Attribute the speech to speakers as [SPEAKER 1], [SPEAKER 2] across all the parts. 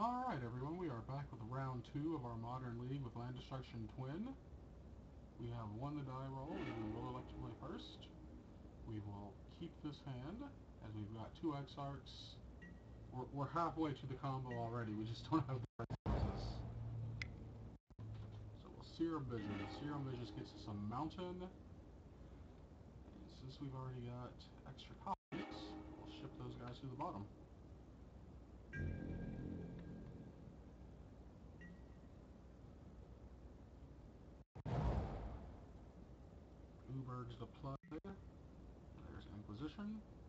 [SPEAKER 1] Alright everyone, we are back with round two of our Modern League with Land Destruction Twin. We have won the die roll we will elect to play first. We will keep this hand as we've got two Exarchs. We're, we're halfway to the combo already, we just don't have the resources. So we'll Serum Vision. Serum Vision gets us a mountain. And since we've already got extra copies, we'll ship those guys to the bottom. Uberg's the plug there. There's Inquisition.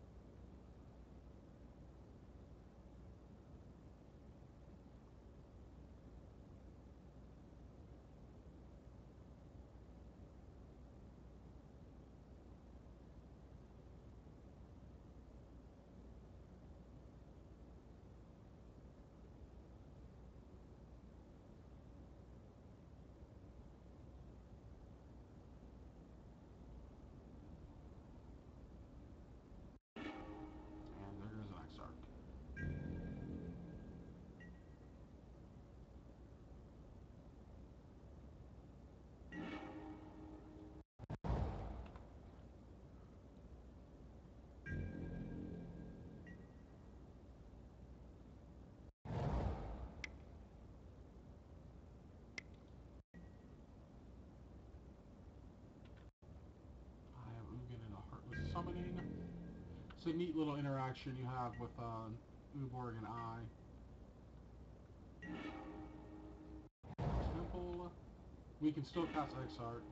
[SPEAKER 1] Summoning. It's a neat little interaction you have with uh, Uborg and I. Temple. We can still cast Exarch.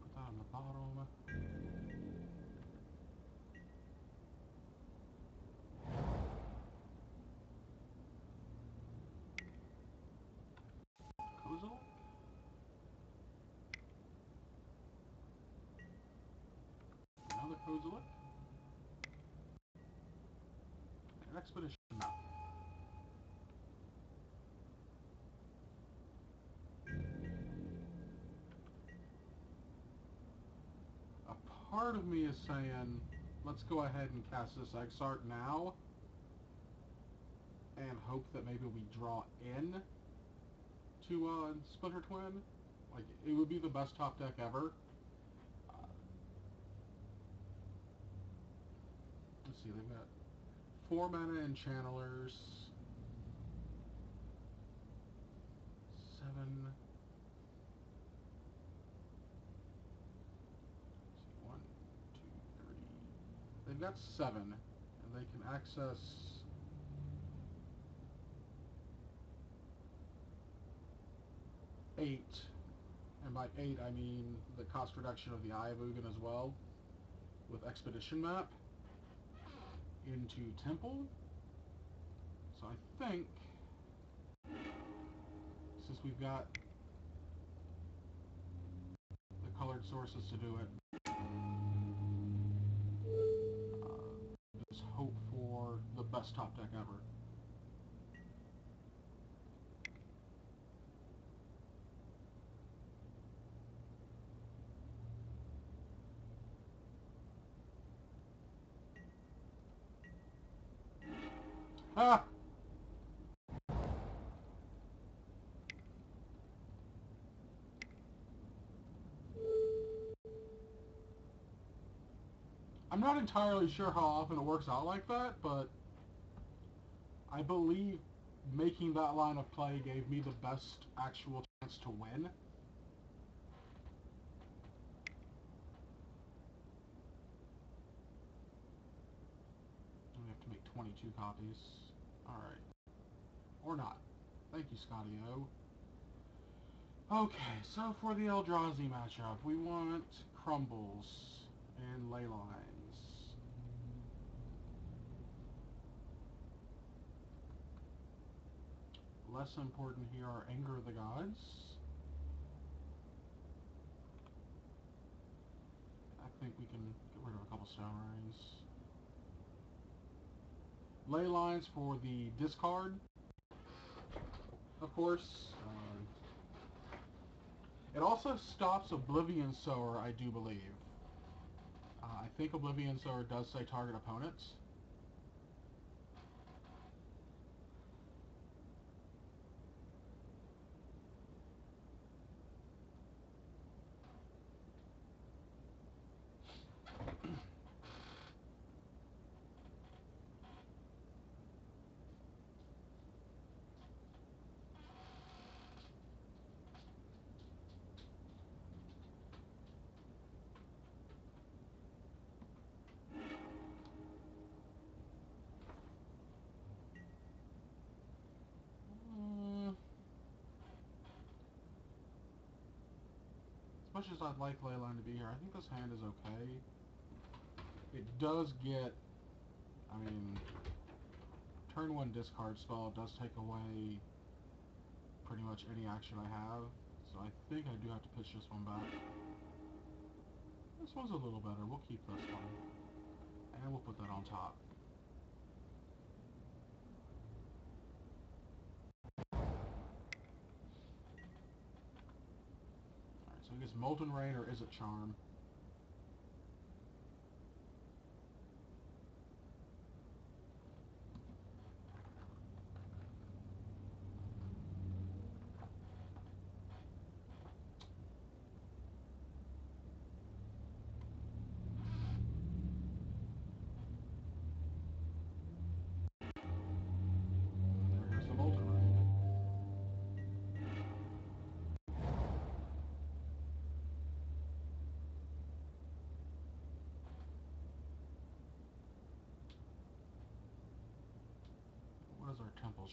[SPEAKER 1] Put that on the bottom. An expedition map. A part of me is saying, let's go ahead and cast this Exarch now, and hope that maybe we draw in to uh, Splinter Twin. Like, it would be the best top deck ever. Let's see, they've got four mana and channelers. Seven. See, one, two, three. They've got seven, and they can access. Eight, and by eight I mean the cost reduction of the Eye of Ugin as well, with Expedition Map into Temple. So I think, since we've got the colored sources to do it, uh, just hope for the best top deck ever. I'm not entirely sure how often it works out like that, but I believe making that line of play gave me the best actual chance to win. We have to make 22 copies. Alright. Or not. Thank you, Scotty O. Okay, so for the Eldrazi matchup, we want Crumbles and Leylines. Less important here are Anger of the Gods. I think we can get rid of a couple Stone Rains. Leylines for the discard, of course. Um, it also stops Oblivion Sower, I do believe. Uh, I think Oblivion Sower does say target opponents. Much as I'd like Leyline to be here, I think this hand is okay. It does get, I mean, turn one discard spell does take away pretty much any action I have, so I think I do have to pitch this one back. This one's a little better. We'll keep this one. And we'll put that on top. Alright, so I guess Molten Rain or is it Charm?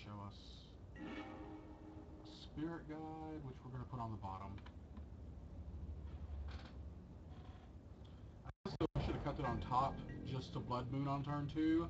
[SPEAKER 1] show us a spirit guide, which we're going to put on the bottom. I should have kept it on top, just to Blood Moon on turn 2.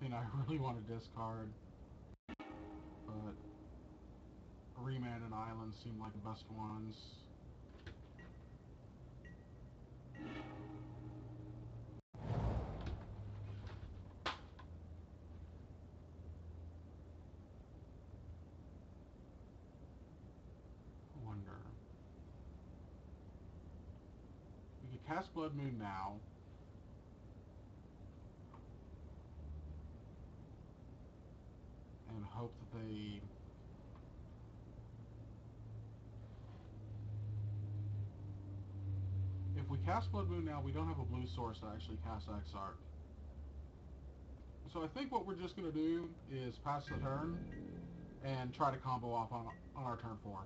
[SPEAKER 1] Nothing I really want to discard, but Remand and Island seem like the best ones. Wonder. We could cast Blood Moon now. And hope that they If we cast Blood Moon now, we don't have a blue source to actually cast Exarch. So I think what we're just going to do is pass the turn and try to combo off on, on our turn 4.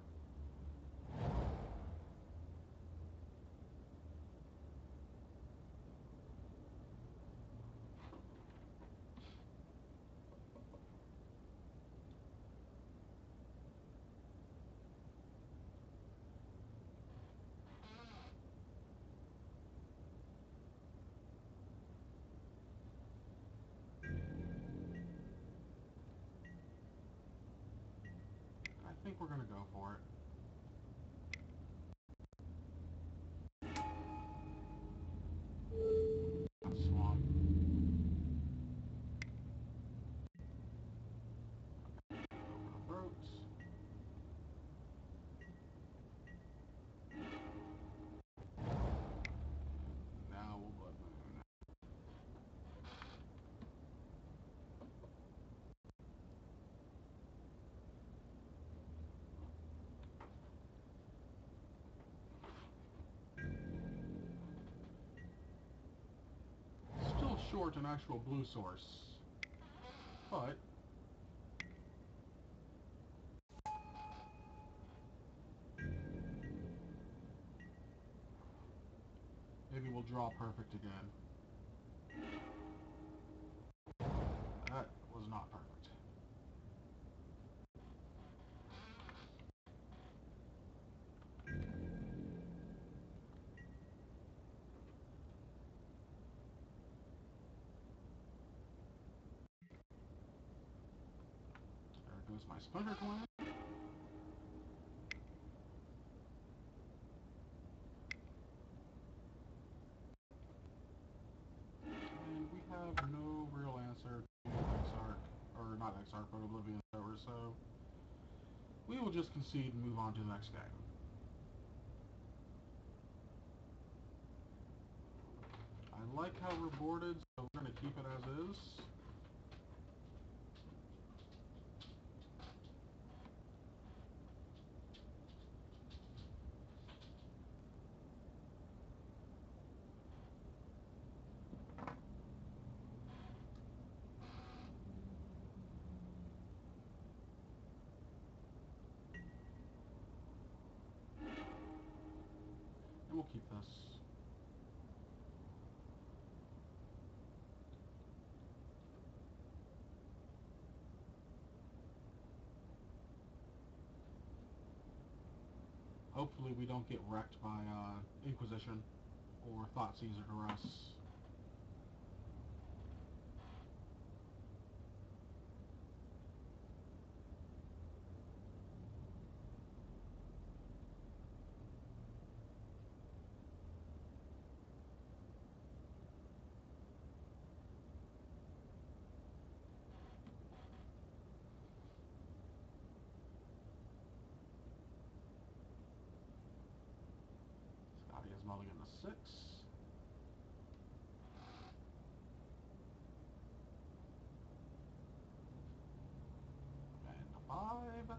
[SPEAKER 1] I think we're going to go for it. Short an actual blue source. But maybe we'll draw perfect again. That was not perfect. There goes my Splinter Coin. And we have no real answer to Exarch, or not Exarch, but Oblivion Sower, so we will just concede and move on to the next game. I like how we're boarded, so we're going to keep it as is. Keep this. Hopefully we don't get wrecked by uh, Inquisition or Thoughtseize or Duress. Scotty to six. And a five.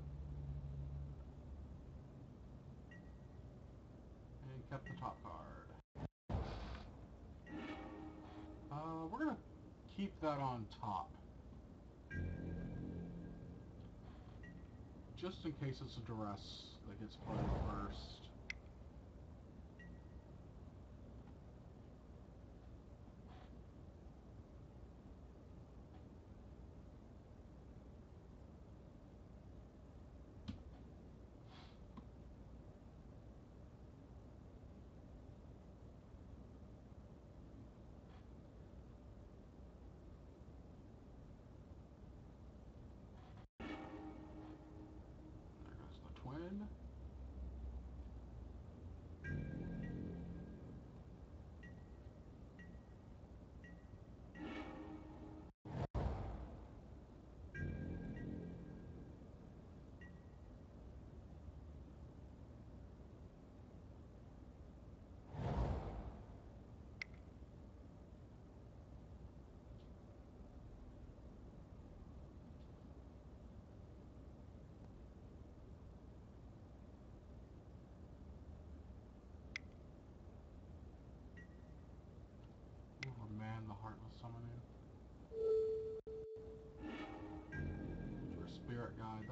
[SPEAKER 1] And kept the top card. Uh, we're gonna keep that on top. Just in case it's a duress that gets played first.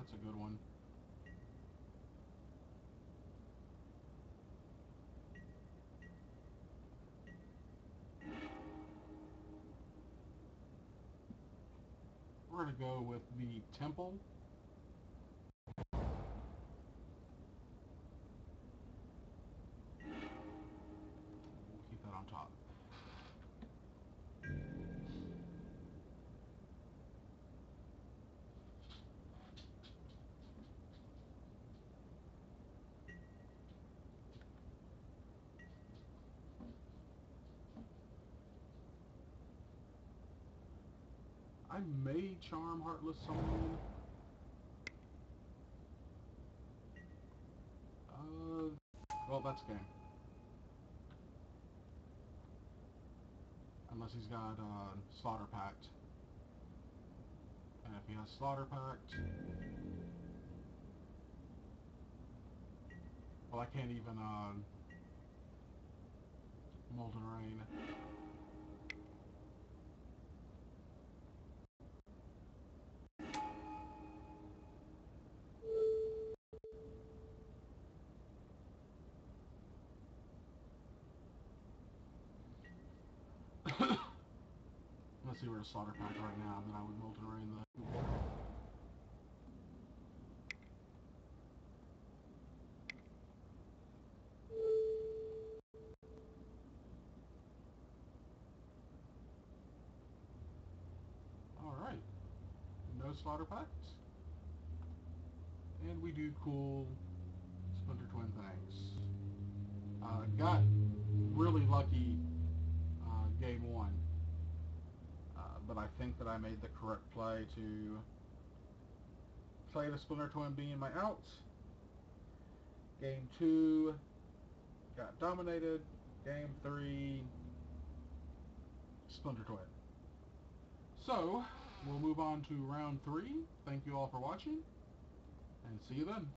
[SPEAKER 1] That's a good one. We're gonna go with the Temple. I may charm Heartless Summoning. Uh, well, that's game. Unless he's got uh, Slaughter Pact. And if he has Slaughter Pact... Well, I can't even, uh... Molten Rain. He were to Slaughter Pact right now, and then I would Molten Rain the. Alright. No Slaughter Pacts. And we do cool Splinter Twin things. Uh, got really lucky uh, game one. Uh, but I think that I made the correct play to play the Splinter Twin being my out. Game two got dominated. Game three Splinter Twin. So, we'll move on to round three. Thank you all for watching, and see you then.